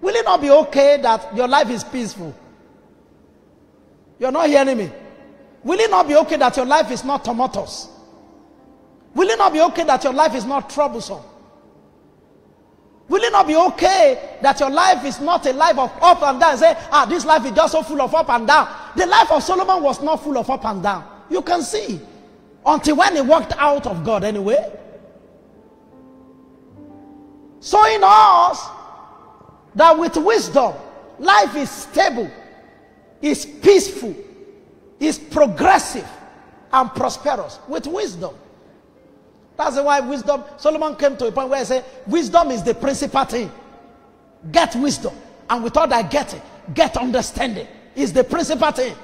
Will it not be okay that your life is peaceful? You're not hearing me. Will it not be okay that your life is not tumultuous? Will it not be okay that your life is not troublesome? Will it not be okay that your life is not a life of up and down? Say, ah, this life is just so full of up and down. The life of Solomon was not full of up and down. You can see. Until when he walked out of God, anyway. So, in us, that with wisdom, life is stable, is peaceful, is progressive, and prosperous. With wisdom. That's why wisdom, Solomon came to a point where he said, Wisdom is the principal thing. Get wisdom. And with all that getting, get understanding. Is the principal thing.